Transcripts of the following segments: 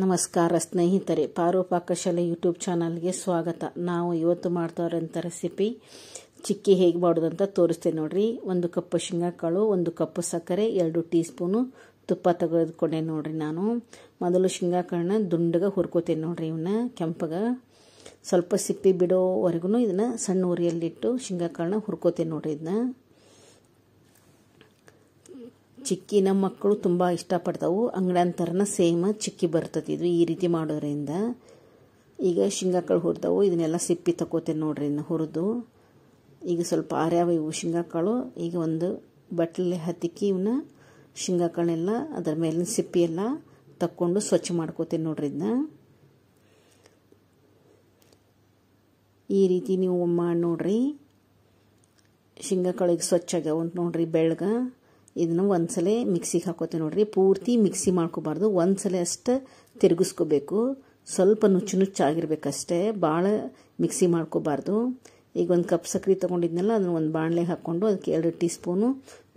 ನಮಸ್ಕಾರ ಸ್ನೇಹಿತರೆ ಪಾಕಶಾಲೆ ಯೂಟ್ಯೂಬ್ ಚಾನಲ್ಗೆ ಸ್ವಾಗತ. ನಾವು ಇವತ್ತು ಮಾಡ್ತಾ ಇರೋಂಥ ರೆಸಿಪಿ ಚಿಕ್ಕಿ ಹೇಗೆ ಮಾಡೋದು ಅಂತ ತೋರಿಸ್ತೇನೆ ನೋಡ್ರಿ. ಒಂದು ಕಪ್ಪು ಶೇಂಗಾಕಾಳು, ಒಂದು ಕಪ್ಪು ಸಕ್ಕರೆ, ಎರಡು ಟೀ ಸ್ಪೂನು ತುಪ್ಪ ತೆಗೆದುಕೊಂಡೆ ನೋಡ್ರಿ ನಾನು. ಮೊದಲು ಶೇಂಗಾಕಾಳನ್ನ ದುಂಡಗೆ ಹುರ್ಕೋತೇನೆ ನೋಡ್ರಿ ಇವನ್ನ ಕೆಂಪಗ. ಸ್ವಲ್ಪ ಸಿಪ್ಪಿ ಬಿಡೋವರೆಗೂ ಇದನ್ನು ಸಣ್ಣ ಉರಿಯಲ್ಲಿಟ್ಟು ಶೇಂಗಾಕಾಳನ್ನ ಹುರ್ಕೋತೇನೆ ನೋಡ್ರಿ ಇದನ್ನ ಚಿಕ್ಕಿ ನಮ್ಮ ಮಕ್ಕಳು ತುಂಬ ಇಷ್ಟಪಡ್ತಾವು. ಅಂಗಡಿ ಸೇಮ್ ಚಿಕ್ಕಿ ಬರ್ತದೆ ಇದು ಈ ರೀತಿ ಮಾಡೋದ್ರಿಂದ. ಈಗ ಶೇಂಗಾಕಾಳು ಹುರಿದವು. ಇದನ್ನೆಲ್ಲ ಸಿಪ್ಪಿ ತಗೋತೇನೆ ನೋಡ್ರಿ ಇನ್ನು ಹುರಿದು. ಈಗ ಸ್ವಲ್ಪ ಆರ್ಯಾವ ಇವು ಶೇಂಗಾಕಾಳು. ಈಗ ಒಂದು ಬಟ್ಲಲ್ಲಿ ಹತ್ತಿಕ್ಕಿ ಇವನ್ನ ಶೇಂಗಾಕಾಳನ್ನೆಲ್ಲ ಅದರ ಮೇಲಿನ ಸಿಪ್ಪಿ ಎಲ್ಲ ತಕ್ಕೊಂಡು ಸ್ವಚ್ಛ ಮಾಡ್ಕೋತೇನೆ ನೋಡ್ರಿ ಇದನ್ನ ಈ ರೀತಿ ನೀವು ಮಾಡಿ ನೋಡ್ರಿ. ಶೇಂಗಾಕಾಳಿಗೆ ಸ್ವಚ್ಛ ಆಗ್ಯಾವಂತ ನೋಡ್ರಿ ಬೆಳಗ. ಇದನ್ನು ಒಂದ್ಸಲ ಮಿಕ್ಸಿಗೆ ಹಾಕೋತೀವಿ ನೋಡ್ರಿ. ಪೂರ್ತಿ ಮಿಕ್ಸಿ ಮಾಡ್ಕೋಬಾರ್ದು. ಒಂದ್ಸಲ ಅಷ್ಟು ತಿರುಗಿಸ್ಕೋಬೇಕು. ಸ್ವಲ್ಪ ನುಚ್ಚು ನುಚ್ಚಾಗಿರ್ಬೇಕಷ್ಟೇ. ಭಾಳ ಮಿಕ್ಸಿ ಮಾಡ್ಕೋಬಾರ್ದು. ಈಗ ಒಂದು ಕಪ್ ಸಕ್ಕರೆ ತೊಗೊಂಡಿದ್ನಲ್ಲ, ಅದನ್ನು ಒಂದು ಬಾಣಲೆ ಹಾಕ್ಕೊಂಡು ಅದಕ್ಕೆ ಎರಡು ಟೀ ಸ್ಪೂನು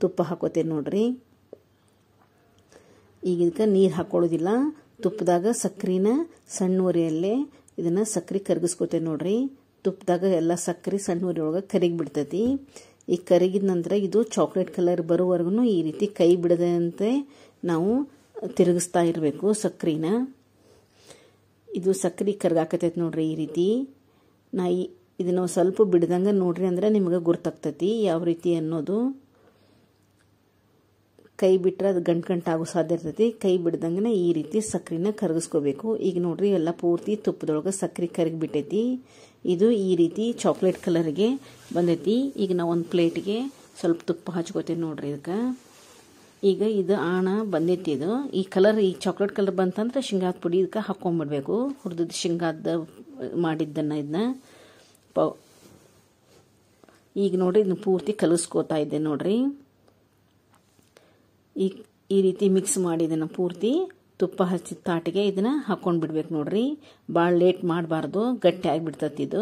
ತುಪ್ಪ ಹಾಕೋತೇನೆ ನೋಡ್ರಿ. ಈಗ ಇದಕ್ಕೆ ನೀರು ಹಾಕೊಳ್ಳೋದಿಲ್ಲ. ತುಪ್ಪದಾಗ ಸಕ್ಕರೆನ ಸಣ್ಣ ಉರಿಯಲ್ಲೇ ಇದನ್ನು ಸಕ್ಕರೆ ಕರಗಿಸ್ಕೋತೇನೆ ನೋಡ್ರಿ. ತುಪ್ಪದಾಗ ಎಲ್ಲ ಸಕ್ಕರೆ ಸಣ್ಣ ಉರಿ ಒಳಗೆ ಬಿಡ್ತೈತಿ ಈ ಕರಗಿದ ನಂತರ ಇದು ಚಾಕ್ಲೇಟ್ ಕಲರ್ ಬರೋವರೆಗೂ ಈ ರೀತಿ ಕೈ ಬಿಡದಂತೆ ನಾವು ತಿರುಗಿಸ್ತಾ ಇರಬೇಕು ಸಕ್ಕರೆನ ಇದು ಸಕ್ಕರೆ ಕರ್ಗಾಕತೈತೆ ನೋಡ್ರಿ ಈ ರೀತಿ. ನಾ ಇದನ್ನು ಸ್ವಲ್ಪ ಬಿಡ್ದಂಗೆ ನೋಡ್ರಿ ಅಂದ್ರೆ ನಿಮಗೆ ಗುರ್ತಾಗ್ತೈತಿ ಯಾವ ರೀತಿ ಅನ್ನೋದು. ಕೈ ಬಿಟ್ಟರೆ ಅದು ಗಂಟು ಗಂಟಾಗೋ ಸಾಧ್ಯ ಇರ್ತೈತಿ. ಕೈ ಬಿಡ್ದಂಗೆ ಈ ರೀತಿ ಸಕ್ಕರೆನ ಕರಗಿಸ್ಕೋಬೇಕು. ಈಗ ನೋಡ್ರಿ ಎಲ್ಲ ಪೂರ್ತಿ ತುಪ್ಪದೊಳಗೆ ಸಕ್ಕರೆ ಕರಗಿಬಿಟ್ಟೈತಿ. ಇದು ಈ ರೀತಿ ಚಾಕ್ಲೇಟ್ ಕಲರ್ಗೆ ಬಂದೈತಿ. ಈಗ ನಾವು ಒಂದು ಪ್ಲೇಟ್ಗೆ ಸ್ವಲ್ಪ ತುಪ್ಪ ಹಚ್ಕೋತೀವಿ ನೋಡ್ರಿ ಇದಕ್ಕೆ. ಈಗ ಇದು ಆಣ ಬಂದೈತಿ ಇದು. ಈ ಕಲರ್ ಈ ಚಾಕ್ಲೇಟ್ ಕಲರ್ ಬಂತಂದ್ರೆ ಶೇಂಗಾದ ಪುಡಿ ಇದಕ್ಕೆ ಹಾಕ್ಕೊಂಬಿಡ್ಬೇಕು. ಹುರಿದ ಶೇಂಗಾದ ಮಾಡಿದ್ದನ್ನು ಇದನ್ನ ಪೌ ಈಗ ನೋಡಿ ಇದನ್ನ ಪೂರ್ತಿ ಕಲಿಸ್ಕೋತಾ ಇದ್ದೆ ನೋಡ್ರಿ. ಈ ಈ ರೀತಿ ಮಿಕ್ಸ್ ಮಾಡಿದ್ದನ್ನು ಪೂರ್ತಿ ತುಪ್ಪ ಹಚ್ಚಿದ ತಾಟಿಗೆ ಇದನ್ನು ಹಾಕ್ಕೊಂಡು ಬಿಡ್ಬೇಕು ನೋಡ್ರಿ. ಭಾಳ ಲೇಟ್ ಮಾಡಬಾರ್ದು, ಗಟ್ಟಿ ಆಗಿಬಿಡ್ತತಿ ಇದು.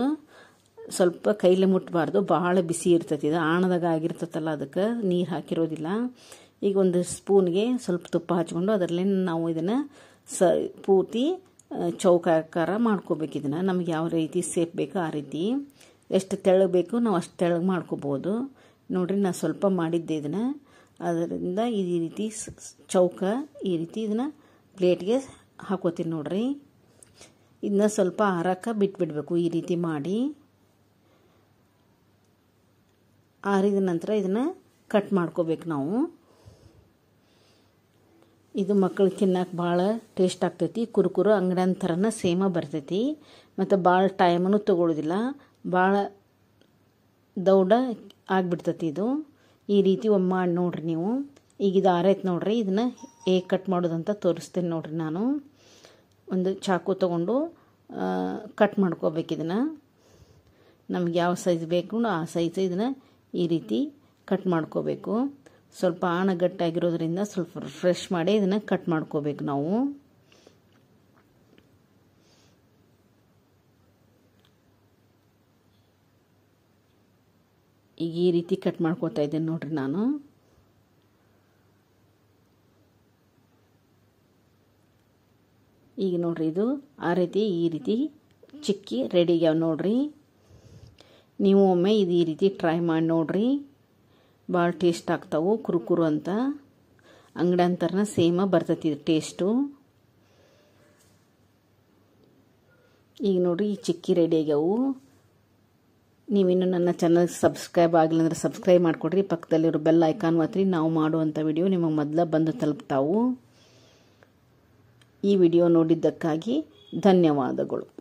ಸ್ವಲ್ಪ ಕೈಲೇ ಮುಟ್ಟಬಾರ್ದು ಭಾಳ ಬಿಸಿ ಇರ್ತೈತಿ ಇದು. ಆಣದಾಗ ಆಗಿರ್ತತಲ್ಲ ಅದಕ್ಕೆ ನೀರು ಹಾಕಿರೋದಿಲ್ಲ. ಈಗ ಒಂದು ಸ್ಪೂನ್ಗೆ ಸ್ವಲ್ಪ ತುಪ್ಪ ಹಚ್ಕೊಂಡು ಅದರಲ್ಲೇ ನಾವು ಇದನ್ನು ಸ, ಪೂರ್ತಿ ಚೌಕಾಕಾರ ಮಾಡ್ಕೋಬೇಕು ಇದನ್ನು. ನಮ್ಗೆ ಯಾವ ರೀತಿ ಸೇಪ್ ಬೇಕೋ ಆ ರೀತಿ. ಎಷ್ಟು ತೆಳ್ಳಗೆ ಬೇಕು ನಾವು ಅಷ್ಟು ತೆಳಗೆ ಮಾಡ್ಕೋಬೋದು ನೋಡ್ರಿ ನಾನು ಸ್ವಲ್ಪ ಮಾಡಿದ್ದೆ ಇದನ್ನು. ಅದರಿಂದ ಈ ರೀತಿ ಚೌಕ ಈ ರೀತಿ ಇದನ್ನು ಪ್ಲೇಟ್ಗೆ ಹಾಕೋತೀನಿ ನೋಡ್ರಿ. ಇದನ್ನ ಸ್ವಲ್ಪ ಆರಕ್ಕೆ ಬಿಟ್ಬಿಡಬೇಕು ಈ ರೀತಿ ಮಾಡಿ. ಆರಿದ ನಂತರ ಇದನ್ನು ಕಟ್ ಮಾಡ್ಕೋಬೇಕು ನಾವು. ಇದು ಮಕ್ಕಳು ತಿನ್ನಕ್ಕೆ ಭಾಳ ಟೇಸ್ಟ್ ಆಗ್ತೈತಿ. ಕುರುಕುರು ಅಂಗಡಿ ಥರನ ಸೇಮ ಬರ್ತೈತಿ. ಮತ್ತು ಭಾಳ ಟೈಮನ್ನು ತೊಗೊಳೋದಿಲ್ಲ. ಭಾಳ ದೌಡ ಆಗಿಬಿಡ್ತೈತಿ ಇದು. ಈ ರೀತಿ ಒಮ್ಮೆ ಮಾಡಿ ನೋಡ್ರಿ ನೀವು. ಈಗ ಇದು ಆರೈತೆ ನೋಡ್ರಿ, ಇದನ್ನು ಹೇಗೆ ಕಟ್ ಮಾಡೋದಂತ ತೋರಿಸ್ತೀನಿ ನೋಡ್ರಿ ನಾನು. ಒಂದು ಚಾಕು ತೊಗೊಂಡು ಕಟ್ ಮಾಡ್ಕೋಬೇಕು ಇದನ್ನು. ನಮ್ಗೆ ಯಾವ ಸೈಜ್ ಬೇಕು, ಆ ಸೈಜ್ ಇದನ್ನು ಈ ರೀತಿ ಕಟ್ ಮಾಡ್ಕೋಬೇಕು. ಸ್ವಲ್ಪ ಆಣ ಗಟ್ಟಾಗಿರೋದ್ರಿಂದ ಸ್ವಲ್ಪ ಫ್ರೆಶ್ ಮಾಡಿ ಇದನ್ನು ಕಟ್ ಮಾಡ್ಕೋಬೇಕು ನಾವು. ಈಗ ಈ ರೀತಿ ಕಟ್ ಮಾಡ್ಕೋತಾ ಇದ್ದೀನಿ ನೋಡ್ರಿ ನಾನು. ಈಗ ನೋಡ್ರಿ ಇದು ಆ ರೀತಿ, ಈ ರೀತಿ ಚಿಕ್ಕಿ ರೆಡಿಗ್ಯಾವ ನೋಡ್ರಿ. ನೀವು ಒಮ್ಮೆ ಇದು ಈ ರೀತಿ ಟ್ರೈ ಮಾಡಿ ನೋಡ್ರಿ. ಭಾಳ ಟೇಸ್ಟ್ ಆಗ್ತಾವು, ಕುರುಕುರು ಅಂತ. ಅಂಗಡಿ ಅಂತರನ ಸೇಮ ಬರ್ತೈತಿ ಟೇಸ್ಟು ಈಗ ನೋಡ್ರಿ ಈ ಚಿಕ್ಕಿ ರೆಡಿ ಆಗ್ಯಾವು. ನೀವಿನ್ನು ನನ್ನ ಚಾನಲ್ ಸಬ್ಸ್ಕ್ರೈಬ್ ಆಗಿಲ್ಲ ಅಂದರೆ ಸಬ್ಸ್ಕ್ರೈಬ್ ಮಾಡಿಕೊಡ್ರಿ. ಪಕ್ಕದಲ್ಲಿರೋ ಬೆಲ್ ಐಕಾನ್ ಮಾತ್ರಿ ನಾವು ಮಾಡುವಂಥ ವಿಡಿಯೋ ನಿಮಗೆ ಮೊದಲ ಬಂದು ತಲುಪ್ತಾವು. ಈ ವಿಡಿಯೋ ನೋಡಿದ್ದಕ್ಕಾಗಿ ಧನ್ಯವಾದಗಳು.